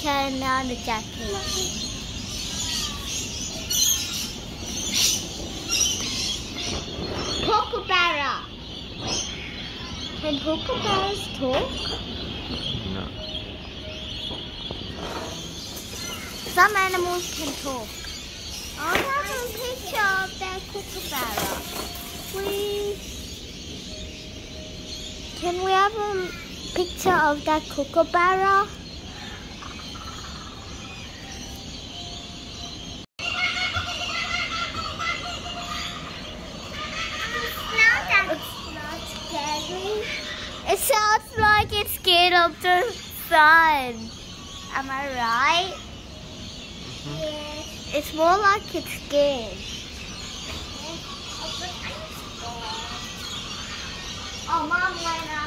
Can turn on the jacket. Kookaburra. Can kookaburras talk? No. Some animals can talk. I have a picture of that kookaburra. Please. Can we have a picture of that kookaburra? It sounds like it's scared of the sun. Am I right? Mm -hmm. Yes. It's more like it's scared. Oh, mom I know.